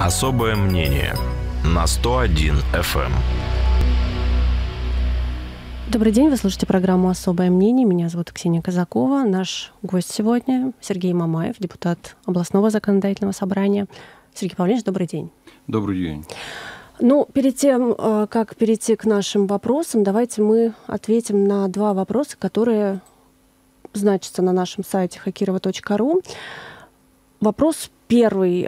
Особое мнение на 101 FM. Добрый день, вы слушаете программу «Особое мнение». Меня зовут Ксения Казакова. Наш гость сегодня Сергей Мамаев, депутат областного законодательного собрания. Сергей Павлович, добрый день. Добрый день. Ну, перед тем, э, как перейти к нашим вопросам, давайте мы ответим на два вопроса, которые значатся на нашем сайте хакирова.ру. Вопрос первый.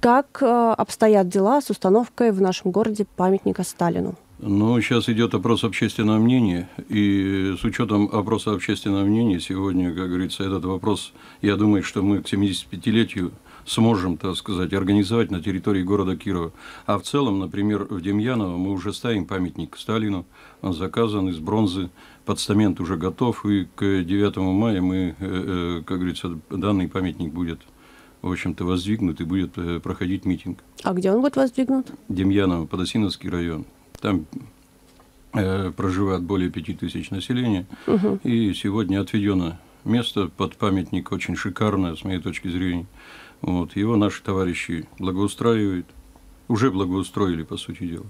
Как э, обстоят дела с установкой в нашем городе памятника Сталину? Ну, сейчас идет опрос общественного мнения, и с учетом опроса общественного мнения сегодня, как говорится, этот вопрос, я думаю, что мы к 75-летию сможем, так сказать, организовать на территории города Кирова. А в целом, например, в Демьяново мы уже ставим памятник Сталину, он заказан из бронзы, подстамент уже готов, и к 9 мая мы, э, э, как говорится, данный памятник будет в общем-то, воздвигнут и будет э, проходить митинг. А где он будет воздвигнут? Демьяново, Подосиновский район. Там э, проживает более пяти тысяч населения. Угу. И сегодня отведено место под памятник очень шикарное, с моей точки зрения. Вот. Его наши товарищи благоустраивают. Уже благоустроили, по сути дела.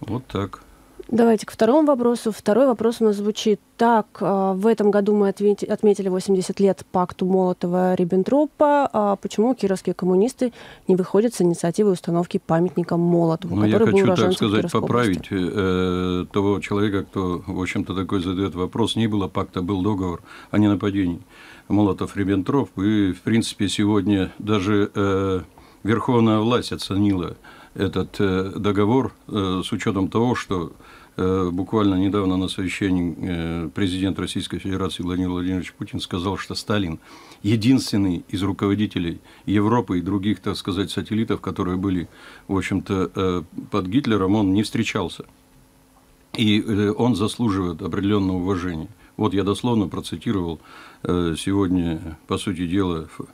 Вот так. Давайте к второму вопросу. Второй вопрос у нас звучит так. А, в этом году мы отметили 80 лет пакту Молотова-Риббентропа. А почему кировские коммунисты не выходят с инициативой установки памятника Молотову, ну, который я хочу, так сказать, поправить э, того человека, кто, в общем-то, такой задает вопрос. Не было пакта, был договор о ненападении. Молотов-Риббентроп. И, в принципе, сегодня даже э, верховная власть оценила этот э, договор э, с учетом того, что Э, буквально недавно на совещании э, президент Российской Федерации Владимир Владимирович Путин сказал, что Сталин единственный из руководителей Европы и других, так сказать, сателлитов, которые были, в общем-то, э, под Гитлером, он не встречался. И он заслуживает определенного уважения. Вот я дословно процитировал сегодня, по сути дела, Э,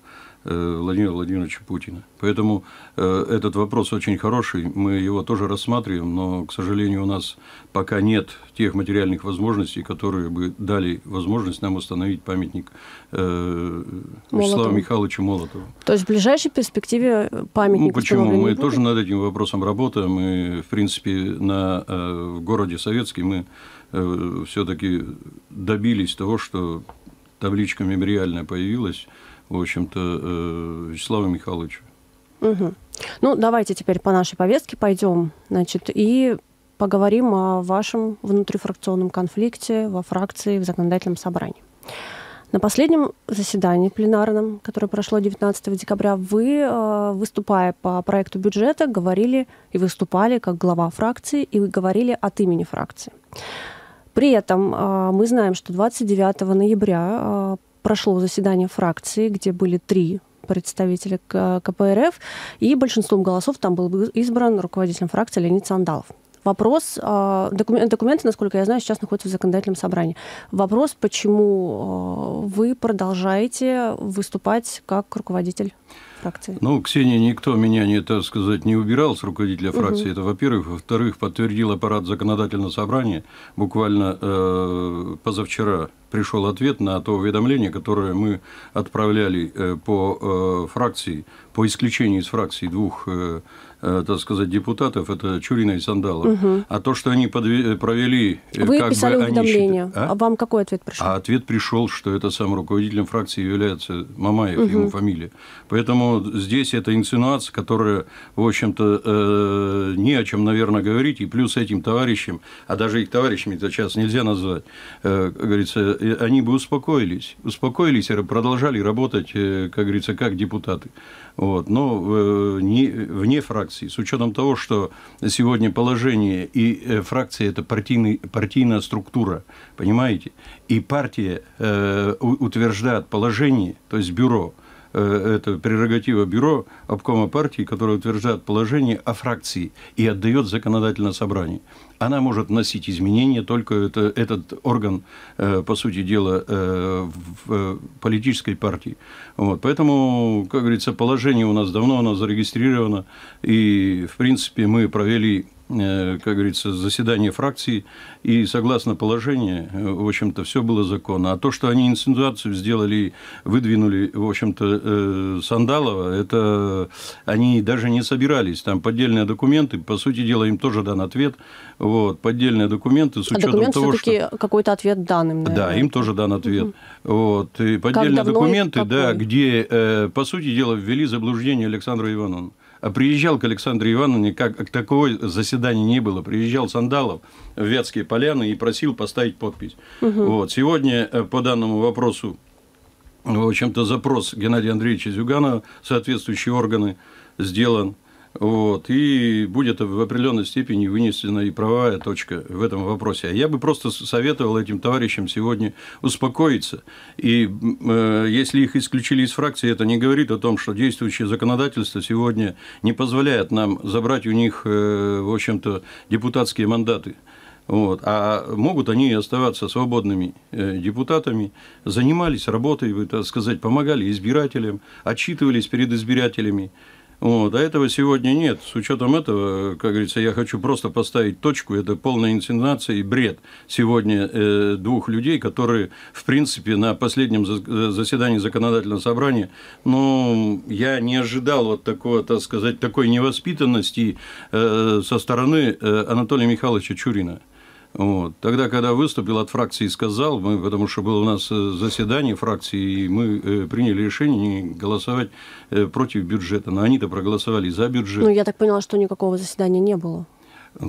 Владимира Владимировича Путина. Поэтому э, этот вопрос очень хороший, мы его тоже рассматриваем, но, к сожалению, у нас пока нет тех материальных возможностей, которые бы дали возможность нам установить памятник э, Вячеславу Михайловичу Молотову. То есть в ближайшей перспективе памятник Ну почему? Мы будет? тоже над этим вопросом работаем. Мы, в принципе, на, в городе Советский мы все-таки добились того, что табличка мемориальная появилась в общем-то, э, Вячеславу Михайловичу. Угу. Ну, давайте теперь по нашей повестке пойдем, значит, и поговорим о вашем внутрифракционном конфликте во фракции в законодательном собрании. На последнем заседании пленарном, которое прошло 19 декабря, вы, э, выступая по проекту бюджета, говорили и выступали как глава фракции, и вы говорили от имени фракции. При этом э, мы знаем, что 29 ноября прошло заседание фракции, где были три представителя КПРФ, и большинством голосов там был избран руководителем фракции Леонид Сандалов. Вопрос, а, документы, насколько я знаю, сейчас находятся в законодательном собрании. Вопрос, почему а, вы продолжаете выступать как руководитель фракции? Ну, Ксения, никто меня, не, так сказать, не убирал с руководителя фракции. Угу. Это, во-первых. Во-вторых, подтвердил аппарат законодательного собрания. Буквально э, позавчера пришел ответ на то уведомление, которое мы отправляли э, по э, фракции, по исключению из фракции двух э, так сказать, депутатов, это Чурина и Сандалов. Угу. А то, что они подве- провели... Э, Вы как писали бы уведомление. Считали, а? а вам какой ответ пришел? А ответ пришел, что это сам руководителем фракции является Мамаев, угу. его фамилия. Поэтому здесь это инсинуация, которая, в общем-то, э, ни о чем, наверное, говорить. И плюс этим товарищам, а даже их товарищами это сейчас нельзя назвать, э, как говорится, они бы успокоились. Успокоились и продолжали работать, э, как говорится, как депутаты. Вот. Но э, не, вне фракции, с учетом того, что сегодня положение и э, фракция – это партийный, партийная структура, понимаете? И партия э, утверждает положение, то есть бюро, это прерогатива бюро обкома партии, которое утверждает положение о фракции и отдает законодательное собрание она может вносить изменения, только это, этот орган, э, по сути дела, э, в политической партии. Вот. Поэтому, как говорится, положение у нас давно оно зарегистрировано, и, в принципе, мы провели Э, как говорится, заседание фракции, и согласно положению, э, в общем-то, все было законно. А то, что они инсинуацию сделали, выдвинули, в общем-то, э, Сандалова, это они даже не собирались. Там поддельные документы, по сути дела, им тоже дан ответ. Вот, поддельные документы с учетом а того, что... какой-то ответ дан им, наверное. Да, им тоже дан ответ. Угу. Вот, и поддельные документы, да, где, по сути дела, ввели заблуждение Александра Ивановна. А приезжал к Александре Ивановне, как такого заседания не было. Приезжал Сандалов в Вятские поляны и просил поставить подпись. Угу. Вот. Сегодня э, по данному вопросу, в общем-то, запрос Геннадия Андреевича Зюганова, соответствующие органы сделан. Вот, и будет в определенной степени вынесена и правовая точка в этом вопросе. Я бы просто советовал этим товарищам сегодня успокоиться. И э, если их исключили из фракции, это не говорит о том, что действующее законодательство сегодня не позволяет нам забрать у них, э, в общем-то, депутатские мандаты. Вот. А могут они оставаться свободными э, депутатами, занимались работой, так сказать, помогали избирателям, отчитывались перед избирателями. Вот, а этого сегодня нет. С учетом этого, как говорится, я хочу просто поставить точку. Это полная инсценация и бред сегодня э, двух людей, которые, в принципе, на последнем заседании законодательного собрания, ну, я не ожидал вот такого, так сказать, такой невоспитанности э, со стороны э, Анатолия Михайловича Чурина. Вот. Тогда, когда выступил от фракции и сказал, мы, потому что было у нас э, заседание фракции, и мы э, приняли решение не голосовать э, против бюджета. Но они-то проголосовали за бюджет. Ну, я так поняла, что никакого заседания не было.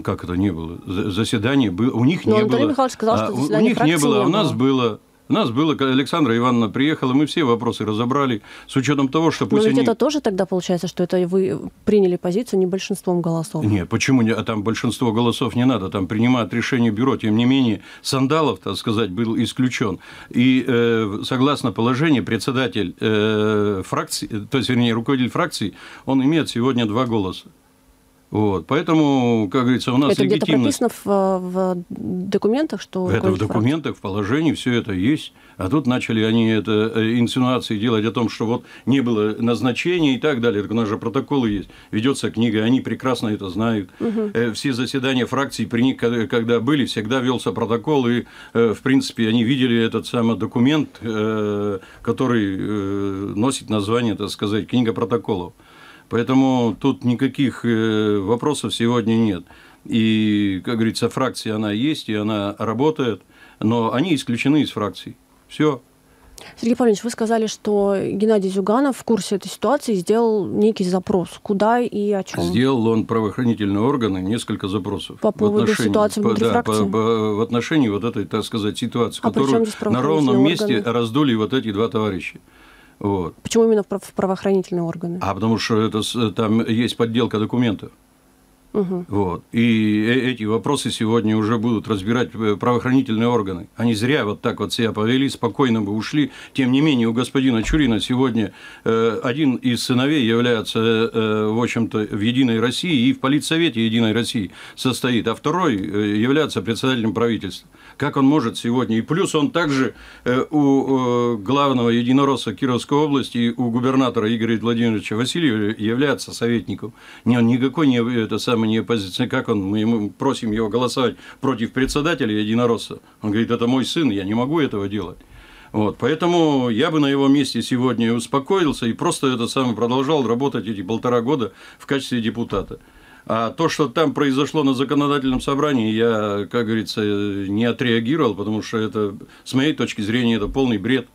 Как это не было? Заседание было. У них Но не Анатолий было. Михайлович сказал, что а, У них не было, а у нас было. У нас было, Александра Ивановна приехала, мы все вопросы разобрали, с учетом того, что пусть Но ведь они... это тоже тогда получается, что это вы приняли позицию не большинством голосов. Нет, почему не? А там большинство голосов не надо, там принимает решение бюро. Тем не менее, Сандалов, так сказать, был исключен. И э, согласно положению, председатель э, фракции, то есть, вернее, руководитель фракции, он имеет сегодня два голоса. Вот, поэтому, как говорится, у нас это легитимность... где-то прописано в, в документах, что... Это в документах, в положении, все это есть. А тут начали они это э, инсинуации делать о том, что вот не было назначения и так далее. Так у нас же протоколы есть. Ведется книга, они прекрасно это знают. Угу. Все заседания фракций при них, когда были, всегда велся протокол, и, э, в принципе, они видели этот самый документ, который носит название, так сказать, книга протоколов. Поэтому тут никаких э, вопросов сегодня нет. И, как говорится, фракция она есть, и она работает, но они исключены из фракций. Все. Сергей Павлович, вы сказали, что Геннадий Зюганов в курсе этой ситуации сделал некий запрос. Куда и о чем? Сделал он правоохранительные органы несколько запросов. По поводу ситуации внутри по? Да, по, в отношении вот этой, так сказать, ситуации, а которую на ровном органы? месте раздули вот эти два товарища. Вот. Почему именно в правоохранительные органы? А потому что это, там есть подделка документов. Угу. Вот. И э, эти вопросы сегодня уже будут разбирать э, правоохранительные органы. Они зря вот так вот себя повели, спокойно бы ушли. Тем не менее, у господина Чурина сегодня э, один из сыновей является, э, в общем-то, в Единой России и в Политсовете Единой России состоит, а второй э, является председателем правительства. Как он может сегодня? И плюс он также э, у э, главного единоросса Кировской области и у губернатора Игоря Владимировича Васильева является советником. Не, он никакой не это самое не оппозиция. Как он? Мы ему просим его голосовать против председателя единоросса. Он говорит, это мой сын, я не могу этого делать. Вот, поэтому я бы на его месте сегодня успокоился и просто это самое продолжал работать эти полтора года в качестве депутата. А то, что там произошло на законодательном собрании, я, как говорится, не отреагировал, потому что это, с моей точки зрения, это полный бред.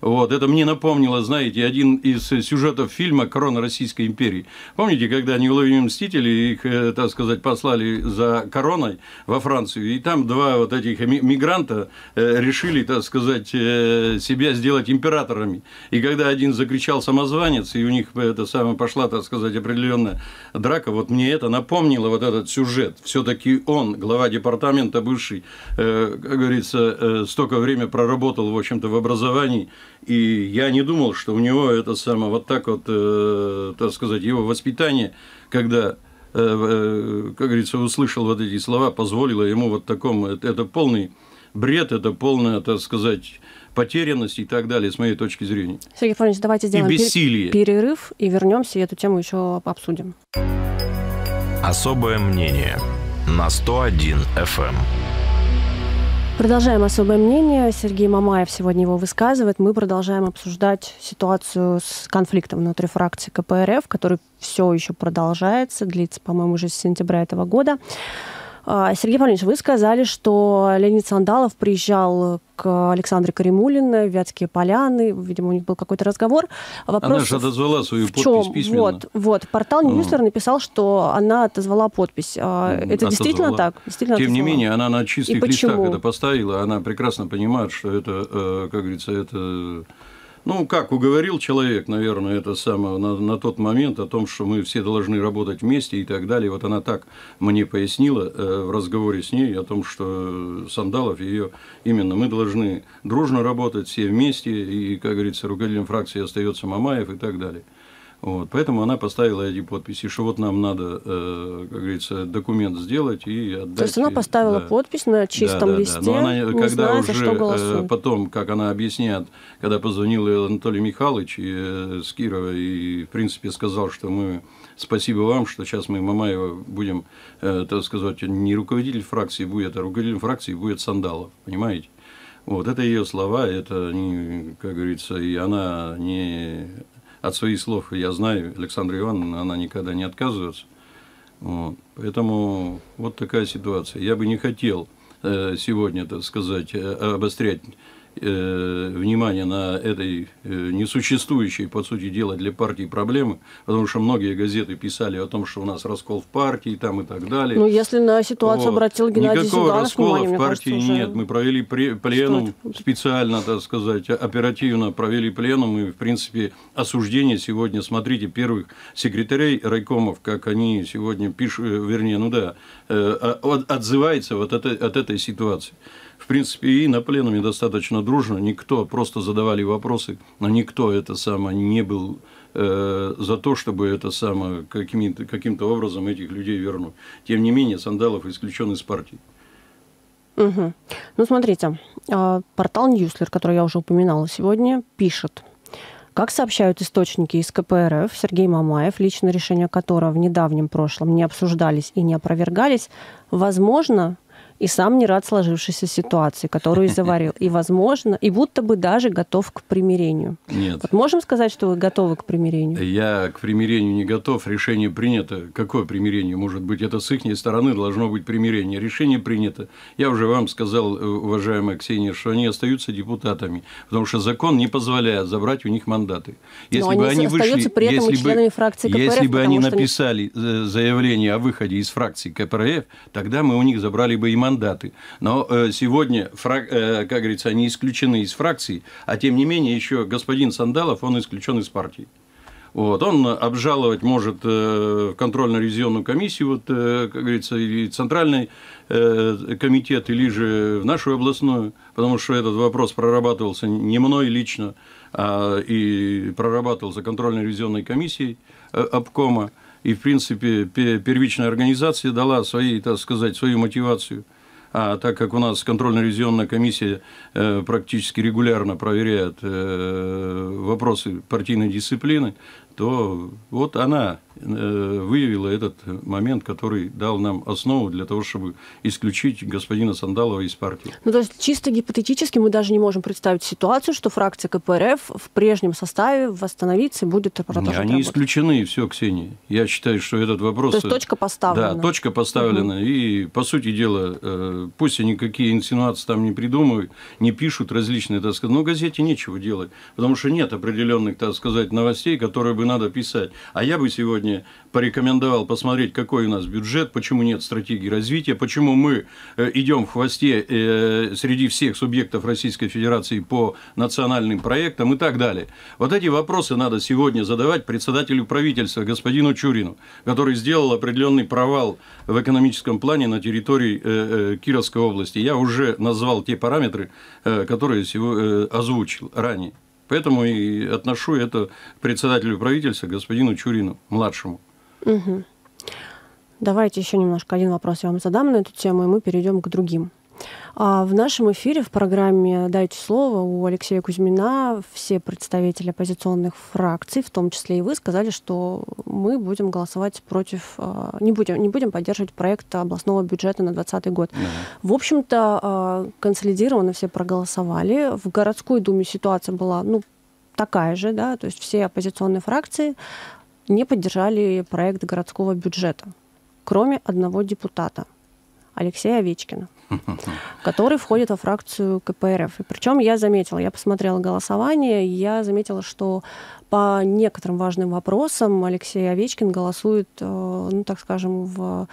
Вот, это мне напомнило, знаете, один из сюжетов фильма «Корона Российской империи». Помните, когда неуловимые мстители, их, э, так сказать, послали за короной во Францию, и там два вот этих мигранта э, решили, так сказать, э, себя сделать императорами. И когда один закричал «самозванец», и у них это самое пошла, так сказать, определенная драка, вот мне это напомнило вот этот сюжет. Все-таки он, глава департамента бывший, как говорится, столько время проработал, в общем-то, в образовании, и я не думал, что у него это самое, вот так вот, э, так сказать, его воспитание, когда, э, э, как говорится, услышал вот эти слова, позволило ему вот такому, это, это полный бред, это полная, так сказать, потерянность и так далее, с моей точки зрения. Сергей Фарович, давайте сделаем и бессилие. перерыв и вернемся и эту тему еще обсудим. Особое мнение на 101 FM. Продолжаем особое мнение. Сергей Мамаев сегодня его высказывает. Мы продолжаем обсуждать ситуацию с конфликтом внутри фракции КПРФ, который все еще продолжается, длится, по-моему, уже с сентября этого года. А, Сергей Павлович, вы сказали, что Леонид Сандалов приезжал к Александре Каримулиной в Вятские поляны. Видимо, у них был какой-то разговор. Вопрос она же отозвала свою подпись чем? письменно. Вот, вот. Портал Newsler написал, что она отозвала подпись. А, это отозвала. действительно так? Действительно Тем отозвала? не менее, она на чистых листах это поставила. Она прекрасно понимает, что это, э, как говорится, это ну, как уговорил человек, наверное, это самое на, на тот момент о том, что мы все должны работать вместе и так далее. Вот она так мне пояснила э, в разговоре с ней о том, что Сандалов ее именно мы должны дружно работать все вместе, и, как говорится, руководителем фракции остается Мамаев и так далее. Вот, поэтому она поставила эти подписи, что вот нам надо, э, как говорится, документ сделать и отдать. То есть она поставила да. подпись на чистом да, да, листе, да. Но она, не когда зная, уже за что э, потом, как она объясняет, когда позвонил Анатолий Михайлович и, э, с Кирова и, в принципе, сказал, что мы спасибо вам, что сейчас мы Мамаева будем, э, так сказать, не руководитель фракции будет, а руководитель фракции будет Сандалов, понимаете? Вот, это ее слова, это, как говорится, и она не от своих слов я знаю, Александра Ивановна, она никогда не отказывается. Вот. Поэтому вот такая ситуация. Я бы не хотел э, сегодня, так сказать, э, обострять Э, внимание на этой э, несуществующей, по сути дела, для партии проблемы, потому что многие газеты писали о том, что у нас раскол в партии там и так далее. Ну, если на ситуацию вот. обратил Геннадий Никакого Зюганов раскола внимание, в партии кажется, нет. Мы провели пленум специально, так сказать, оперативно провели пленум, и, в принципе, осуждение сегодня, смотрите, первых секретарей райкомов, как они сегодня пишут, э, вернее, ну да, отзывается вот от, от этой ситуации принципе, и на пленуме достаточно дружно. Никто, просто задавали вопросы, но никто это самое не был э, за то, чтобы это самое каким-то каким образом этих людей вернуть. Тем не менее, Сандалов исключен из партии. Угу. Ну, смотрите, а, портал Newsler, который я уже упоминала сегодня, пишет, как сообщают источники из КПРФ, Сергей Мамаев, личное решение которого в недавнем прошлом не обсуждались и не опровергались, возможно, и сам не рад сложившейся ситуации, которую заварил. И, возможно, и будто бы даже готов к примирению. Нет. Вот можем сказать, что вы готовы к примирению? Я к примирению не готов. Решение принято. Какое примирение может быть? Это с их стороны должно быть примирение. Решение принято. Я уже вам сказал, э, уважаемая Ксения, что они остаются депутатами, потому что закон не позволяет забрать у них мандаты. Если Но бы они, они вышли, при этом если бы, фракции КПРФ, если бы они написали они... заявление о выходе из фракции КПРФ, тогда мы у них забрали бы и мандаты мандаты. Но э, сегодня, э, как говорится, они исключены из фракции, а тем не менее еще господин Сандалов, он исключен из партии. Вот, он обжаловать может э, контрольно-ревизионную комиссию, вот, как говорится, или центральный комитет, или же в нашу областную, потому что этот вопрос прорабатывался не мной лично, а и прорабатывался контрольно-ревизионной комиссией обкома. И, в принципе, первичная организация дала свои, так сказать, свою мотивацию – а так как у нас контрольно-ревизионная комиссия э, практически регулярно проверяет э, вопросы партийной дисциплины, то вот она э, выявила этот момент, который дал нам основу для того, чтобы исключить господина Сандалова из партии. Ну, то есть чисто гипотетически мы даже не можем представить ситуацию, что фракция КПРФ в прежнем составе восстановится и будет продолжать Они работать. исключены, все, Ксения. Я считаю, что этот вопрос... То есть точка поставлена. Да, точка поставлена. Угу. И, по сути дела, э, пусть они какие инсинуации там не придумывают, не пишут различные, так сказать, но газете нечего делать, потому что нет определенных, так сказать, новостей, которые бы надо писать. А я бы сегодня порекомендовал посмотреть, какой у нас бюджет, почему нет стратегии развития, почему мы э, идем в хвосте э, среди всех субъектов Российской Федерации по национальным проектам и так далее. Вот эти вопросы надо сегодня задавать председателю правительства, господину Чурину, который сделал определенный провал в экономическом плане на территории э, Кировской области. Я уже назвал те параметры, которые озвучил ранее. Поэтому и отношу это председателю правительства, господину Чурину, младшему. Угу. Давайте еще немножко один вопрос я вам задам на эту тему, и мы перейдем к другим. А в нашем эфире в программе «Дайте слово» у Алексея Кузьмина все представители оппозиционных фракций, в том числе и вы, сказали, что мы будем голосовать против, а, не будем, не будем поддерживать проект областного бюджета на 2020 год. Да. В общем-то, а, консолидированно все проголосовали. В городской думе ситуация была, ну, такая же, да, то есть все оппозиционные фракции не поддержали проект городского бюджета, кроме одного депутата, Алексея Овечкина который входит во фракцию КПРФ. И причем я заметила, я посмотрела голосование, я заметила, что по некоторым важным вопросам Алексей Овечкин голосует, э, ну, так скажем, в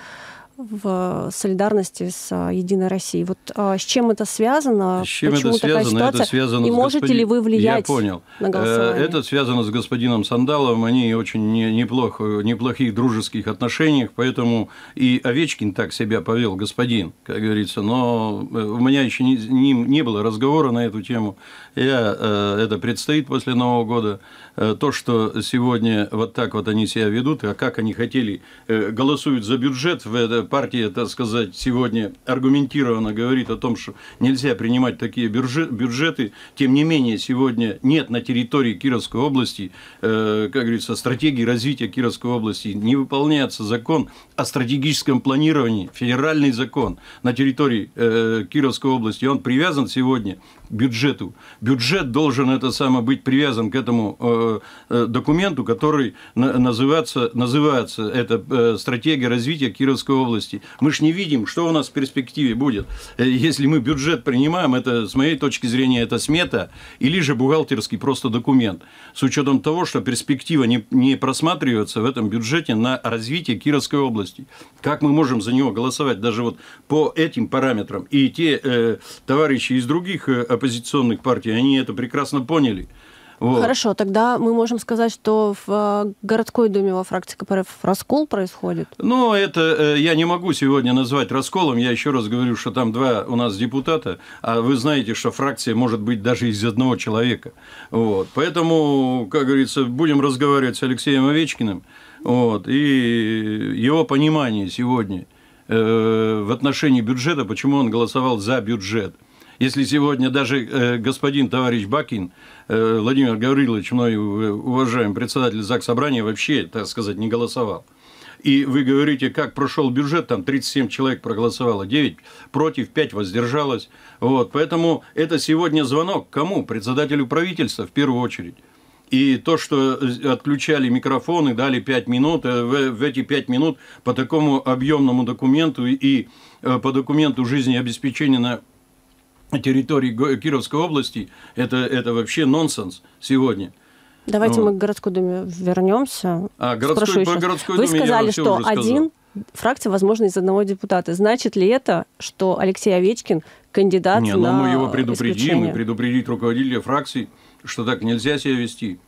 в солидарности с а, Единой Россией. Вот а, с чем это связано? С чем Почему это связано? Это связано И можете господин... ли вы влиять Я понял. на голосование? Это связано с господином Сандаловым. Они очень неплохо, неплохих дружеских отношениях, поэтому и Овечкин так себя повел, господин, как говорится. Но э, у меня еще не, не, не было разговора на эту тему. Я, э, это предстоит после Нового года. Э, то, что сегодня вот так вот они себя ведут, а как они хотели, голосуют за бюджет в это партия, так сказать, сегодня аргументированно говорит о том, что нельзя принимать такие бюджеты, тем не менее сегодня нет на территории Кировской области, э, как говорится, стратегии развития Кировской области, не выполняется закон о стратегическом планировании, федеральный закон на территории э, Кировской области, он привязан сегодня бюджету. Бюджет должен это самое быть привязан к этому э, э документу, который называется, называется это э, стратегия развития Кировской области. Мы же не видим, что у нас в перспективе будет. Э, если мы бюджет принимаем, это, с моей точки зрения, это смета или же бухгалтерский просто документ. С учетом того, что перспектива не, не просматривается в этом бюджете на развитие Кировской области. Как мы можем за него голосовать даже вот по этим параметрам? И те э, товарищи из других э, оппозиционных партий, они это прекрасно поняли. Вот. Хорошо, тогда мы можем сказать, что в э, городской думе во фракции КПРФ раскол происходит? Ну, это э, я не могу сегодня назвать расколом. Я еще раз говорю, что там два у нас депутата, а вы знаете, что фракция может быть даже из одного человека. Вот. Поэтому, как говорится, будем разговаривать с Алексеем Овечкиным. Вот, и его понимание сегодня э, в отношении бюджета, почему он голосовал за бюджет. Если сегодня даже э, господин товарищ Бакин, э, Владимир Гаврилович, мной уважаемый председатель ЗАГС Собрания, вообще, так сказать, не голосовал. И вы говорите, как прошел бюджет, там 37 человек проголосовало, 9 против, 5 воздержалось. Вот, поэтому это сегодня звонок кому? Председателю правительства в первую очередь. И то, что отключали микрофоны, дали 5 минут, э, в эти 5 минут по такому объемному документу и по документу жизнеобеспечения на территории Кировской области, это, это вообще нонсенс сегодня. Давайте вот. мы к городской думе вернемся. А, городской, по городской Вы думе сказали, что один фракция, возможно, из одного депутата. Значит ли это, что Алексей Овечкин кандидат Не, на ну мы его предупредим, и предупредить руководителя фракции, что так нельзя себя вести.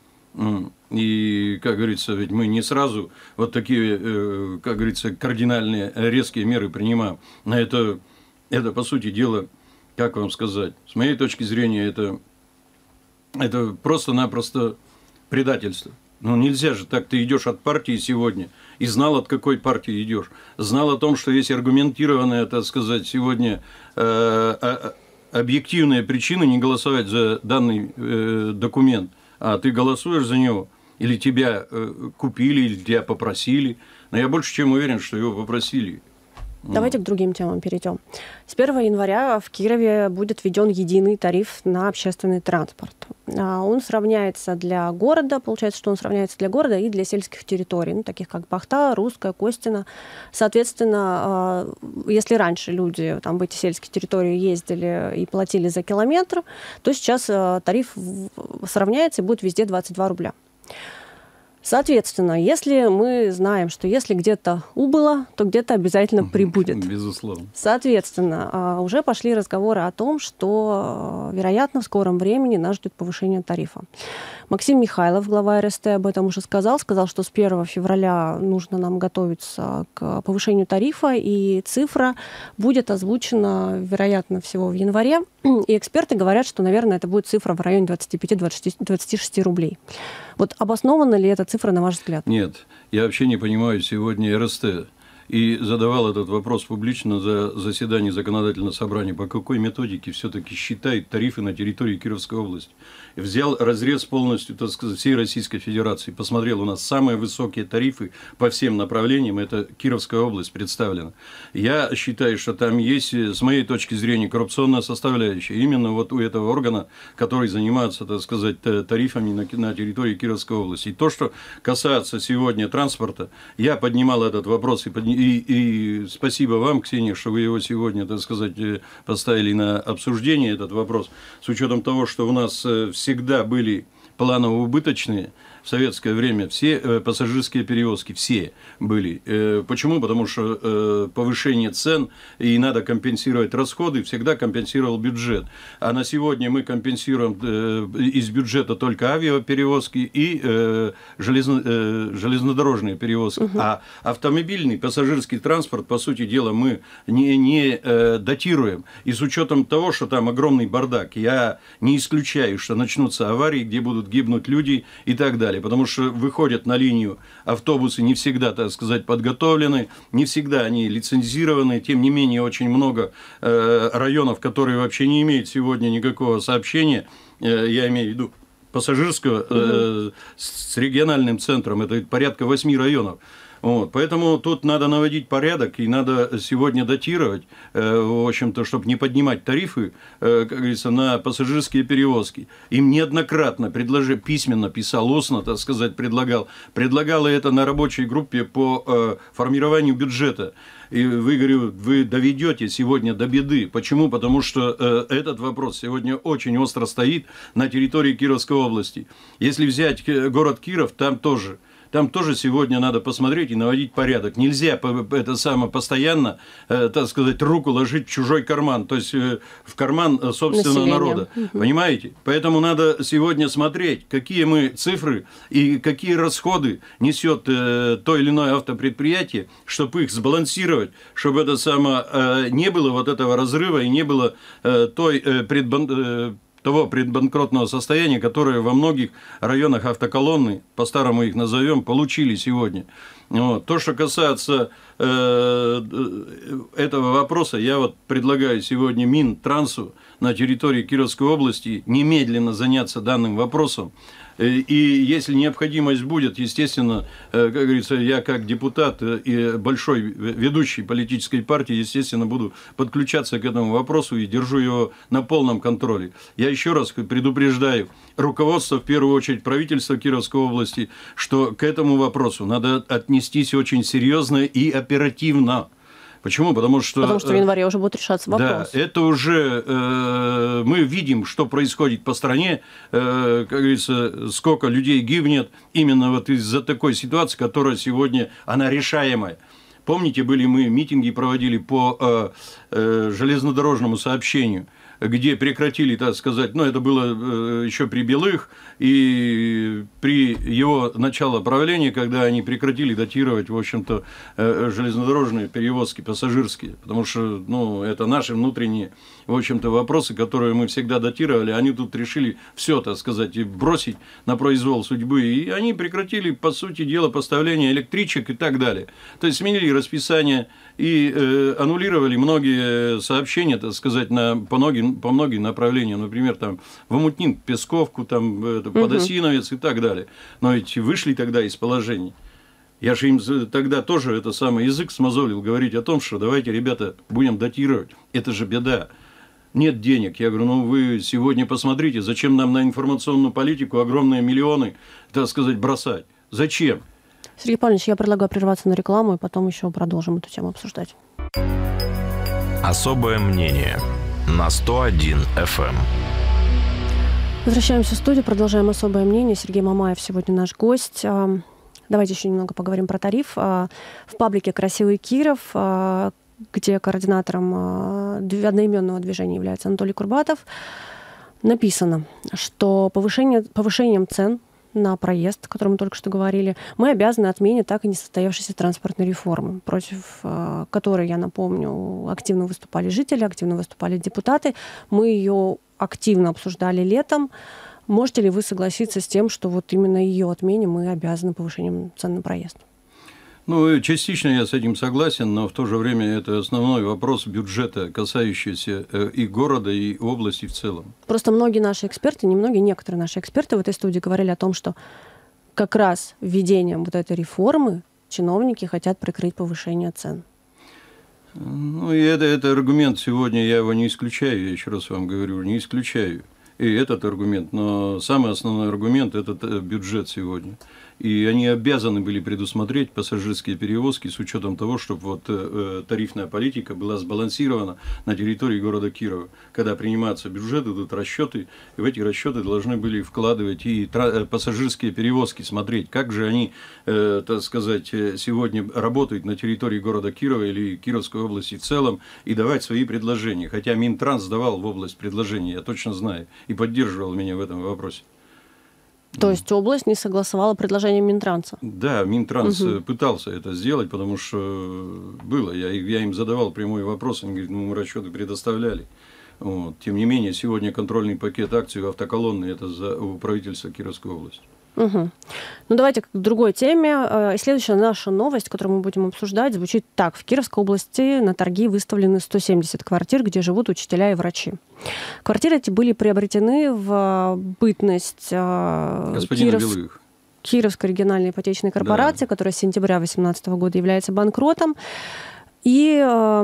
И, как говорится, ведь мы не сразу вот такие, э, как говорится, кардинальные, резкие меры принимаем. Это, это, по сути дела, как вам сказать, с моей точки зрения, это, это просто-напросто предательство. Ну, нельзя же так, ты идешь от партии сегодня и знал, от какой партии идешь. Знал о том, что есть аргументированная, так сказать, сегодня э, а, объективная причина не голосовать за данный э, документ, а ты голосуешь за него, или тебя э, купили, или тебя попросили. Но я больше чем уверен, что его попросили. Давайте к другим темам перейдем. С 1 января в Кирове будет введен единый тариф на общественный транспорт. А, он сравняется для города, получается, что он сравняется для города и для сельских территорий, ну, таких как Бахта, Русская, Костина. Соответственно, а, если раньше люди там, в эти сельские территории ездили и платили за километр, то сейчас а, тариф сравняется и будет везде 22 рубля. Соответственно, если мы знаем, что если где-то убыло, то где-то обязательно прибудет. Безусловно. Соответственно, а, уже пошли разговоры о том, что, а, вероятно, в скором времени нас ждет повышение тарифа. Максим Михайлов, глава РСТ, об этом уже сказал. Сказал, что с 1 февраля нужно нам готовиться к повышению тарифа, и цифра будет озвучена, вероятно, всего в январе. И эксперты говорят, что, наверное, это будет цифра в районе 25-26 рублей. Вот обоснована ли эта цифра, на ваш взгляд? Нет, я вообще не понимаю сегодня РСТ. И задавал этот вопрос публично за заседании законодательного собрания, по какой методике все-таки считает тарифы на территории Кировской области. Взял разрез полностью, так сказать, всей Российской Федерации, посмотрел, у нас самые высокие тарифы по всем направлениям, это Кировская область представлена. Я считаю, что там есть, с моей точки зрения, коррупционная составляющая именно вот у этого органа, который занимается, так сказать, тарифами на, на территории Кировской области. И то, что касается сегодня транспорта, я поднимал этот вопрос и, подни... и, и спасибо вам, Ксения, что вы его сегодня, так сказать, э, поставили на обсуждение, этот вопрос, с учетом того, что у нас э, всегда были планово убыточные, в советское время все э, пассажирские перевозки, все были. Э, почему? Потому что э, повышение цен и надо компенсировать расходы, всегда компенсировал бюджет. А на сегодня мы компенсируем из бюджета только авиаперевозки и железно, железнодорожные перевозки. Угу. А автомобильный пассажирский транспорт, по сути дела, мы не, не датируем. И с учетом того, что там огромный бардак, я не исключаю, что начнутся аварии, где будут гибнуть люди и так далее далее, потому что выходят на линию автобусы не всегда, так сказать, подготовлены, не всегда они лицензированы, тем не менее очень много э, районов, которые вообще не имеют сегодня никакого сообщения, э, я имею в виду пассажирского, э, с региональным центром, это порядка восьми районов. Вот, поэтому тут надо наводить порядок и надо сегодня датировать, э, в общем-то, чтобы не поднимать тарифы, э, как говорится, на пассажирские перевозки. Им неоднократно предложи, письменно писал, устно, так сказать, предлагал. Предлагал это на рабочей группе по э, формированию бюджета. И вы, говорю, вы доведете сегодня до беды. Почему? Потому что э, этот вопрос сегодня очень остро стоит на территории Кировской области. Если взять город Киров, там тоже там тоже сегодня надо посмотреть и наводить порядок. Нельзя это самое постоянно, э, так сказать, руку ложить в чужой карман, то есть э, в карман э, собственного Население. народа. Угу. Понимаете? Поэтому надо сегодня смотреть, какие мы цифры и какие расходы несет то или иное автопредприятие, чтобы их сбалансировать, чтобы это самое не было вот этого разрыва и не было той предбан того предбанкротного состояния, которое во многих районах автоколонны, по-старому их назовем, получили сегодня. Вот. То, что касается э, этого вопроса, я вот предлагаю сегодня Минтрансу на территории Кировской области немедленно заняться данным вопросом, Э, и если необходимость будет, естественно, э, как говорится, я как депутат э, и большой ведущий политической партии, естественно, буду подключаться к этому вопросу и держу его на полном контроле. Я еще раз предупреждаю руководство, в первую очередь правительство Кировской области, что к этому вопросу надо отнестись очень серьезно и оперативно. Почему? Потому что... Потому что в январе уже будет решаться вопрос. Да, это уже... Э, мы видим, что происходит по стране, э, как говорится, сколько людей гибнет именно вот из-за такой ситуации, которая сегодня, она решаемая. Помните, были мы митинги проводили по э, э, железнодорожному сообщению – где прекратили, так сказать, ну, это было э, еще при Белых, и при его начало правления, когда они прекратили датировать, в общем-то, э, железнодорожные перевозки пассажирские, потому что, ну, это наши внутренние, в общем-то, вопросы, которые мы всегда датировали, они тут решили все, так сказать, бросить на произвол судьбы, и они прекратили, по сути дела, поставление электричек и так далее. То есть сменили расписание и э, аннулировали многие сообщения, так сказать, на, по, многим, по многим направлениям, например, там, в Амутнин, Песковку, там, это, Подосиновец и так далее. Но ведь вышли тогда из положения. Я же им тогда тоже это самый язык смазолил, говорить о том, что давайте, ребята, будем датировать. Это же беда. Нет денег. Я говорю, ну вы сегодня посмотрите, зачем нам на информационную политику огромные миллионы, так сказать, бросать? Зачем? Сергей Павлович, я предлагаю прерваться на рекламу и потом еще продолжим эту тему обсуждать. Особое мнение на 101 FM. Эм. Возвращаемся в студию, продолжаем особое мнение. Сергей Мамаев сегодня наш гость. Давайте еще немного поговорим про тариф. А, в паблике «Красивый Киров», а, где координатором одноименного движения является Анатолий Курбатов, написано, что повышение, повышением цен на проезд, о котором мы только что говорили, мы обязаны отмене так и не состоявшейся транспортной реформы, против э, которой, я напомню, активно выступали жители, активно выступали депутаты. Мы ее активно обсуждали летом. Можете ли вы согласиться с тем, что вот именно ее отмене мы обязаны повышением цен на проезд? Ну, частично я с этим согласен, но в то же время это основной вопрос бюджета, касающийся э, и города, и области в целом. Просто многие наши эксперты, не многие, некоторые наши эксперты в этой студии говорили о том, что как раз введением вот этой реформы чиновники хотят прикрыть повышение цен. Ну, и это, это аргумент сегодня, я его не исключаю, я еще раз вам говорю, не исключаю. И этот аргумент, но самый основной аргумент – это бюджет сегодня и они обязаны были предусмотреть пассажирские перевозки с учетом того, чтобы вот э, тарифная политика была сбалансирована на территории города Кирова. Когда принимаются бюджеты, идут расчеты, и в эти расчеты должны были вкладывать и э, пассажирские перевозки, смотреть, как же они, э, так сказать, сегодня работают на территории города Кирова или Кировской области в целом, и давать свои предложения. Хотя Минтранс давал в область предложения, я точно знаю, и поддерживал меня в этом вопросе. То есть область не согласовала предложение Минтранса? Да, Минтранс угу. пытался это сделать, потому что было. Я, я им задавал прямой вопрос, они говорят, ну мы расчеты предоставляли. Вот. Тем не менее, сегодня контрольный пакет акций автоколонны – это за, у правительства Кировской области. Угу. Ну, давайте к другой теме. Э, и следующая наша новость, которую мы будем обсуждать, звучит так. В Кировской области на торги выставлены 170 квартир, где живут учителя и врачи. Квартиры эти были приобретены в бытность э, Господина Киров... Белых. Кировской региональной ипотечной корпорации, да. которая с сентября 2018 года является банкротом. И э,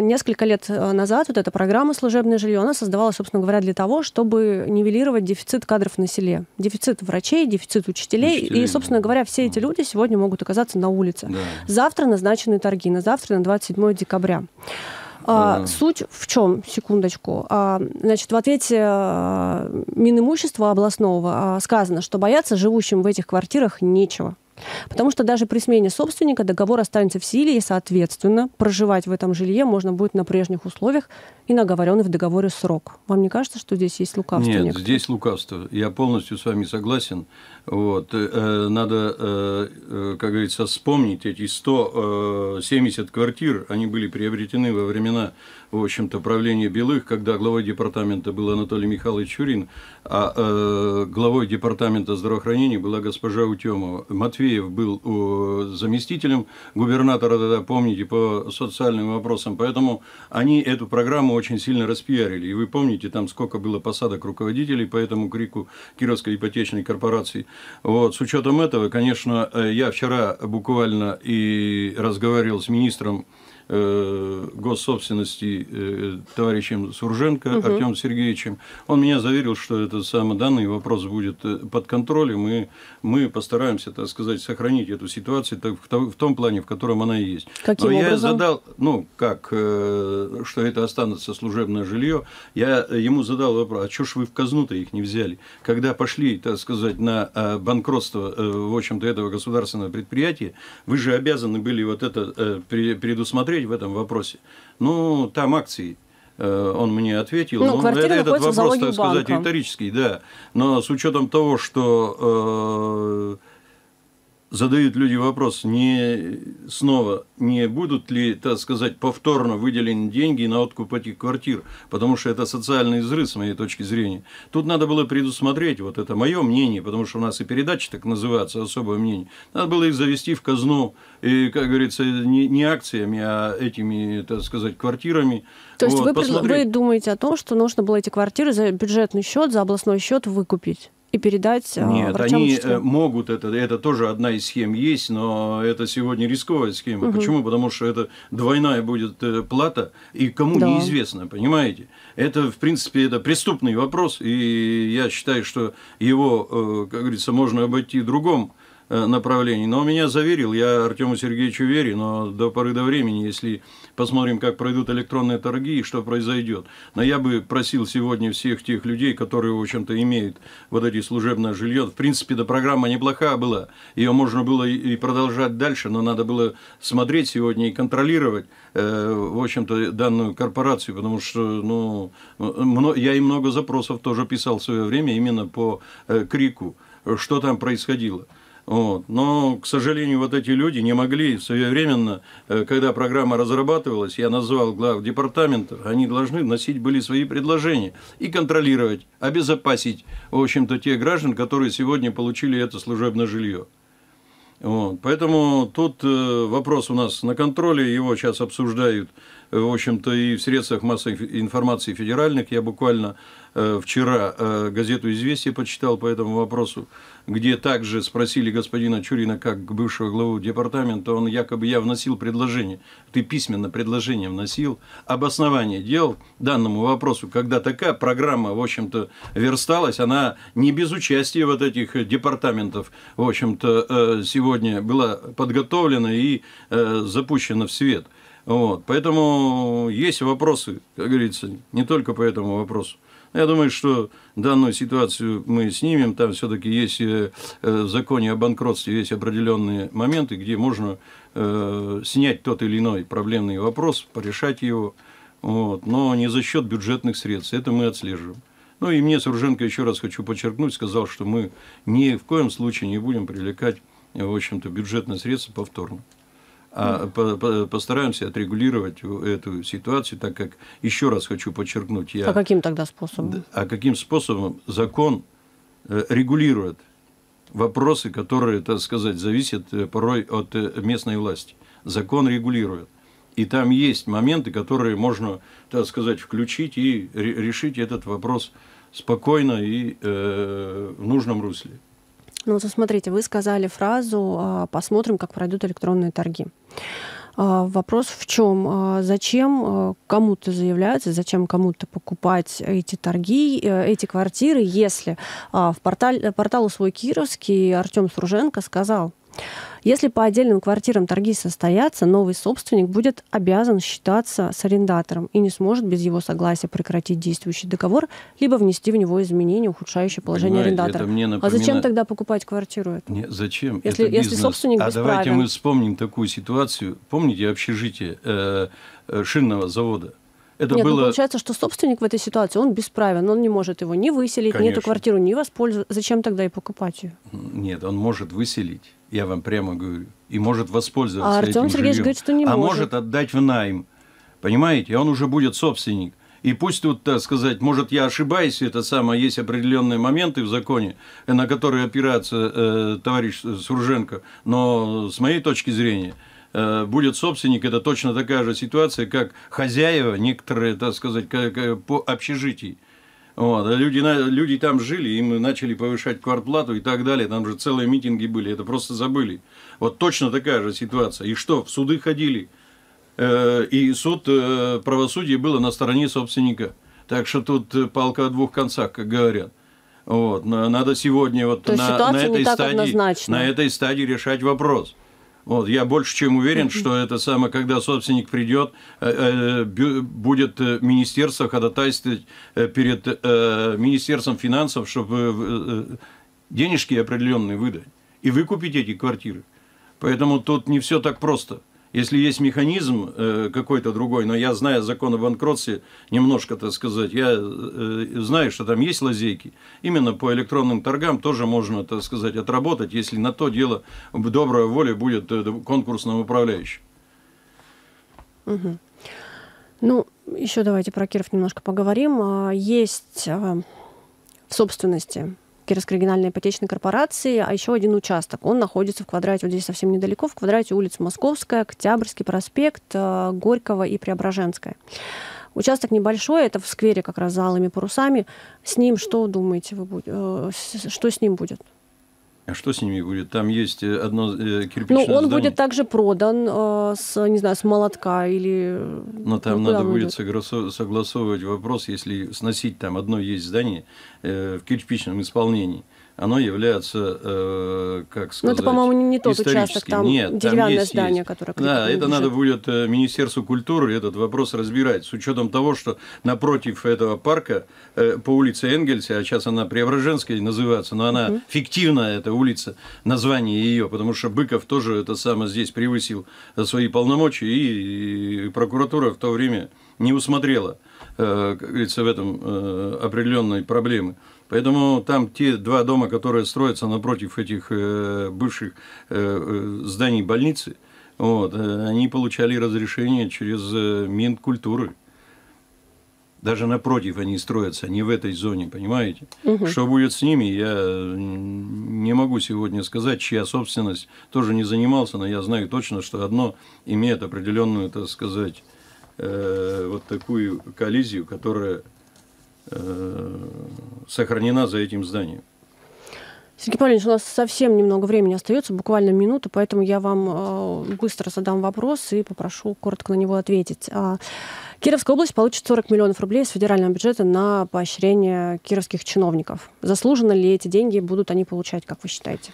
несколько лет э, назад вот эта программа «Служебное жилье», она создавалась, собственно говоря, для того, чтобы нивелировать дефицит кадров на селе. Дефицит врачей, дефицит учителей. учителей и, собственно говоря, все эти люди сегодня могут оказаться на улице. Да. Завтра назначены торги, на завтра, на 27 декабря. А, суть в чем? Секундочку. А, значит, в ответе а, Минимущества областного а, сказано, что бояться живущим в этих квартирах нечего. Потому что даже при смене собственника договор останется в силе, и, соответственно, проживать в этом жилье можно будет на прежних условиях и на оговоренный в договоре срок. Вам не кажется, что здесь есть лукавство? Нет, некоторые? здесь лукавство. Я полностью с вами согласен. Вот. Э, надо, э, э, как говорится, вспомнить эти 170 квартир, они были приобретены во времена в общем-то, правления Белых, когда главой департамента был Анатолий Михайлович Чурин, а э, главой департамента здравоохранения была госпожа Утемова. Матвеев был э, заместителем губернатора, тогда, помните, по социальным вопросам. Поэтому они эту программу очень сильно распиарили. И вы помните, там сколько было посадок руководителей по этому крику Кировской ипотечной корпорации. Вот. С учетом этого, конечно, э, я вчера буквально и разговаривал с министром госсобственности э, товарищем Сурженко угу. Артемом Сергеевичем. Он меня заверил, что это самый данный вопрос будет э, под контролем, и мы постараемся, так сказать, сохранить эту ситуацию в том плане, в котором она и есть. Каким Но образом? я задал, ну, как, что это останется служебное жилье, я ему задал вопрос, а что ж вы в казну-то их не взяли? Когда пошли, так сказать, на банкротство, в общем-то, этого государственного предприятия, вы же обязаны были вот это предусмотреть посмотреть в этом вопросе. Ну, там акции э, он мне ответил. Ну, ну это, этот вопрос, так сказать, банка. риторический, да. Но с учетом того, что э, задают люди вопрос, не снова, не будут ли, так сказать, повторно выделены деньги на откуп этих квартир, потому что это социальный взрыв, с моей точки зрения. Тут надо было предусмотреть, вот это мое мнение, потому что у нас и передачи так называются, особое мнение, надо было их завести в казну, и, как говорится, не, не акциями, а этими, так сказать, квартирами. То есть вот, вы, вы думаете о том, что нужно было эти квартиры за бюджетный счет, за областной счет выкупить? И передать э, Нет, они учителям. могут это, это тоже одна из схем есть, но это сегодня рисковая схема. Угу. Почему? Потому что это двойная будет э, плата, и кому да. неизвестно, понимаете? Это, в принципе, это преступный вопрос, и я считаю, что его, э, как говорится, можно обойти в другом направлении. Но меня заверил, я Артему Сергеевичу верю, но до поры до времени, если посмотрим, как пройдут электронные торги и что произойдет. Но я бы просил сегодня всех тех людей, которые, в общем-то, имеют вот эти служебное жилье. В принципе, эта программа неплохая была. Ее можно было и продолжать дальше, но надо было смотреть сегодня и контролировать, э, в общем-то, данную корпорацию, потому что, ну, я и много запросов тоже писал в свое время именно по э, крику, что там происходило. Вот. Но, к сожалению, вот эти люди не могли своевременно, э, когда программа разрабатывалась, я назвал глав департаментов, они должны вносить были свои предложения и контролировать, обезопасить, в общем-то, тех граждан, которые сегодня получили это служебное жилье. Вот. Поэтому тут э, вопрос у нас на контроле, его сейчас обсуждают, э, в общем-то, и в средствах массовой информации федеральных. Я буквально вчера э, газету «Известия» почитал по этому вопросу, где также спросили господина Чурина, как бывшего главу департамента, он якобы я вносил предложение, ты письменно предложение вносил, обоснование делал данному вопросу, когда такая программа, в общем-то, версталась, она не без участия вот этих департаментов, в общем-то, э, сегодня была подготовлена и запущена в свет. Вот. Поэтому есть вопросы, как говорится, не только по этому вопросу. Я думаю, что данную ситуацию мы снимем. Там все-таки есть э, э, в законе о банкротстве есть определенные моменты, где можно э, снять тот или иной проблемный вопрос, порешать его, вот, но не за счет бюджетных средств. Это мы отслеживаем. Ну и мне Сурженко еще раз хочу подчеркнуть, сказал, что мы ни в коем случае не будем привлекать, в общем-то, бюджетные средства повторно а постараемся отрегулировать эту ситуацию, так как, еще раз хочу подчеркнуть, я... А каким тогда способом? А каким способом закон э, регулирует вопросы, которые, так сказать, зависят э, порой от э, местной власти. Закон регулирует. И там есть моменты, которые можно, так сказать, включить и решить этот вопрос спокойно и э, в нужном русле. Ну вот смотрите, вы сказали фразу а, «посмотрим, как пройдут электронные торги». А, вопрос в чем? А, зачем кому-то заявляется, зачем кому-то покупать эти торги, э, эти квартиры, если в портале, порталу «Свой Кировский» Артем Сруженко сказал, если по отдельным квартирам торги состоятся, новый собственник будет обязан считаться с арендатором и не сможет без его согласия прекратить действующий договор, либо внести в него изменения, ухудшающие положение Понимаете, арендатора. Напоминает... А зачем тогда покупать квартиру? Эту? Не, зачем? Если, это если собственник А давайте мы вспомним такую ситуацию. Помните общежитие э, э, шинного завода? Это Нет, ну, было... ну, получается, что собственник в этой ситуации, он бесправен, он не может его ни выселить, Конечно. ни эту квартиру не воспользоваться. Зачем тогда и покупать ее? Нет, он может выселить я вам прямо говорю, и может воспользоваться а Артем этим Сергеевич жильем, говорит, что не а может. может отдать в найм. Понимаете? Он уже будет собственник. И пусть тут, так сказать, может, я ошибаюсь, это самое, есть определенные моменты в законе, на которые опирается э, товарищ Сурженко, но с моей точки зрения, э, будет собственник, это точно такая же ситуация, как хозяева, некоторые, так сказать, как, по общежитий. Вот, а люди, люди там жили, им начали повышать квартплату и так далее. Там же целые митинги были, это просто забыли. Вот точно такая же ситуация. И что, в суды ходили, э, и суд э, правосудия было на стороне собственника. Так что тут э, палка о двух концах, как говорят. Вот, надо сегодня вот То на, на, этой стадии, на этой стадии решать вопрос. Вот, я больше чем уверен, что это самое, когда собственник придет, э, э, будет э, министерство ходатайствовать перед Министерством финансов, чтобы денежки определенные выдать и выкупить эти квартиры. Поэтому тут не все так просто. Если есть механизм э, какой-то другой, но я знаю закон о банкротстве, немножко, так сказать, я э, знаю, что там есть лазейки. Именно по электронным торгам тоже можно, так сказать, отработать, если на то дело в доброй воле будет э, конкурсным управляющим. Угу. Ну, еще давайте про Киров немножко поговорим. А, есть а, в собственности Кировской региональной ипотечной корпорации, а еще один участок. Он находится в квадрате, вот здесь совсем недалеко, в квадрате улиц Московская, Октябрьский проспект, э, Горького и Преображенская. Участок небольшой, это в сквере как раз залами, парусами. С ним что думаете вы будете? Э, что с ним будет? А что с ними будет? Там есть э, одно э, кирпичное Ну, он здание. будет также продан э, с, не знаю, с молотка или... Но там ну, надо будет согласовывать вопрос, если сносить там одно есть здание э, в кирпичном исполнении – оно является, э, как сказать, Ну, это, по-моему, не тот участок, там Нет, деревянное там есть, здание, есть. которое... Да, это надо будет э, Министерству культуры этот вопрос разбирать, с учетом того, что напротив этого парка э, по улице Энгельса, а сейчас она Преображенская называется, но она угу. фиктивная, эта улица, название ее, потому что Быков тоже это самое здесь превысил свои полномочия, и, и прокуратура в то время не усмотрела, э, как говорится, в этом э, определенной проблемы. Поэтому там те два дома, которые строятся напротив этих э, бывших э, э, зданий больницы, вот, они получали разрешение через Минкультуры. Даже напротив они строятся, не в этой зоне, понимаете? Угу. Что будет с ними, я не могу сегодня сказать, чья собственность тоже не занимался, но я знаю точно, что одно имеет определенную, так сказать, э, вот такую коллизию, которая э, сохранена за этим зданием. Сергей Павлович, у нас совсем немного времени остается, буквально минута, поэтому я вам э, быстро задам вопрос и попрошу коротко на него ответить. А, Кировская область получит 40 миллионов рублей из федерального бюджета на поощрение кировских чиновников. Заслуженно ли эти деньги будут они получать, как вы считаете?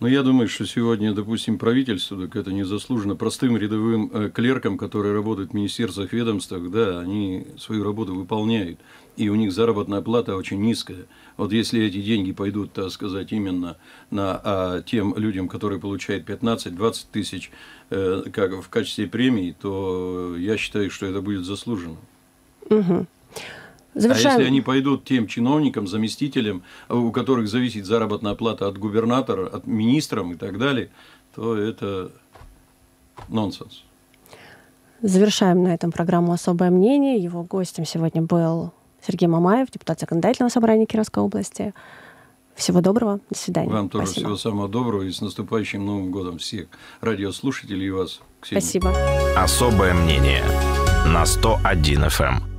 Но я думаю, что сегодня, допустим, правительству, так это незаслуженно простым рядовым э, клеркам, которые работают в министерствах, ведомствах, да, они свою работу выполняют, и у них заработная плата очень низкая. Вот если эти деньги пойдут, так сказать, именно на а, тем людям, которые получают 15-20 тысяч э, как в качестве премии, то я считаю, что это будет заслуженно. Угу. Завершаем. А если они пойдут тем чиновникам, заместителям, у которых зависит заработная плата от губернатора, от министрам и так далее, то это нонсенс. Завершаем на этом программу «Особое мнение». Его гостем сегодня был Сергей Мамаев, депутат Законодательного собрания Кировской области. Всего доброго, до свидания. Вам тоже Спасибо. всего самого доброго и с наступающим Новым годом всех радиослушателей и вас, Ксения. Спасибо. Особое мнение на 101 FM.